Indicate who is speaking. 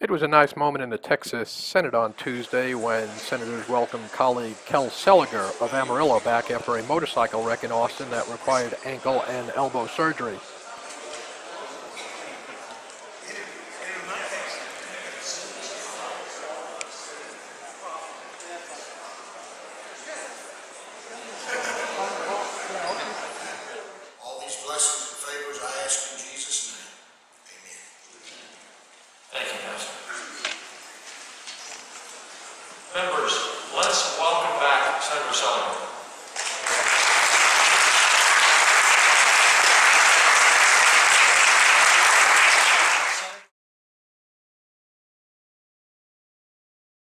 Speaker 1: It was a nice moment in the Texas Senate on Tuesday when senators welcomed colleague Kel Seliger of Amarillo back after a motorcycle wreck in Austin that required ankle and elbow surgery.
Speaker 2: Members, let's welcome back Senator Seliger.